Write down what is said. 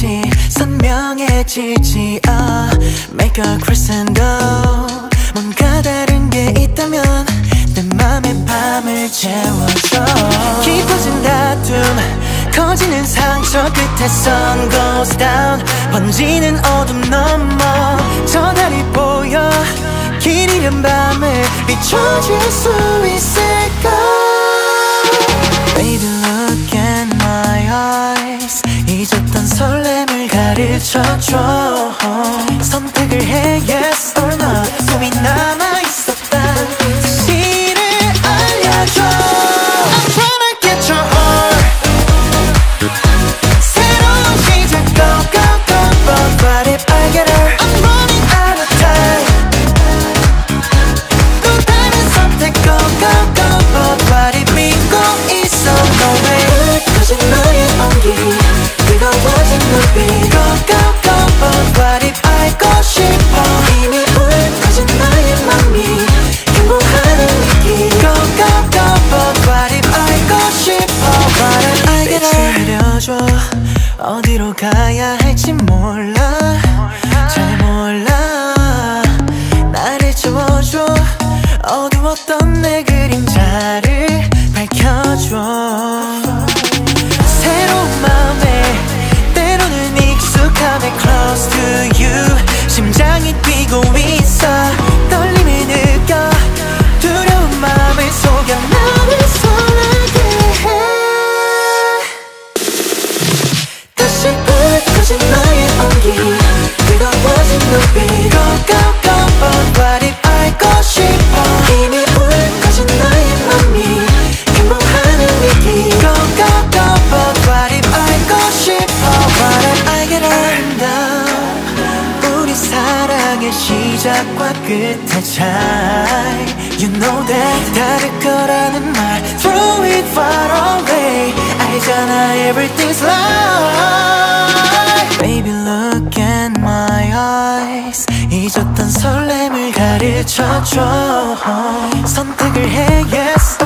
지 선명해질지 oh, Make a crescendo 커지는 상처 끝에 sun goes down. 번지는 어둠 너머 저 달이 보여. 길 잃은 밤을 비춰줄 수 있을까? Baby look at my eyes. 잊었던 설렘을 가르쳐줘. 선택을 해 yes. or 어디로 가야 할지 몰라 잘 몰라 나를 채워줘. 어두웠던 내 그림자를 심 끝의 차이 You know that 다를 거라는 말 Throw it far away 알잖아 everything's light Baby look at my eyes 잊었던 설렘을 가르쳐줘 선택을 해 yes